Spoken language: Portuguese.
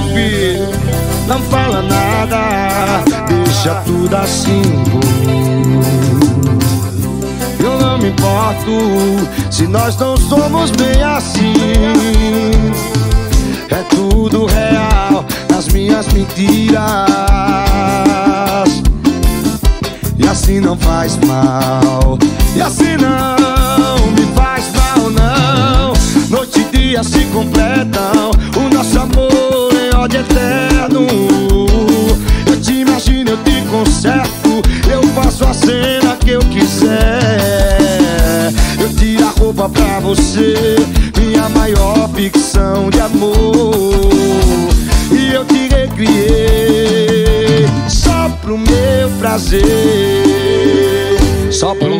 meu filho, não fala nada, deixa tudo assim. Eu não me importo se nós não somos bem assim. É tudo real nas minhas mentiras. E assim não faz mal. E assim não me faz mal, não. Noite e dia se completam. O nosso amor ódio eterno. Eu te imagino, eu te conserto. Eu faço a cena que eu quiser. Eu tiro a roupa pra você. Minha maior ficção de amor. E eu te recriei só pro meu prazer. Só pro.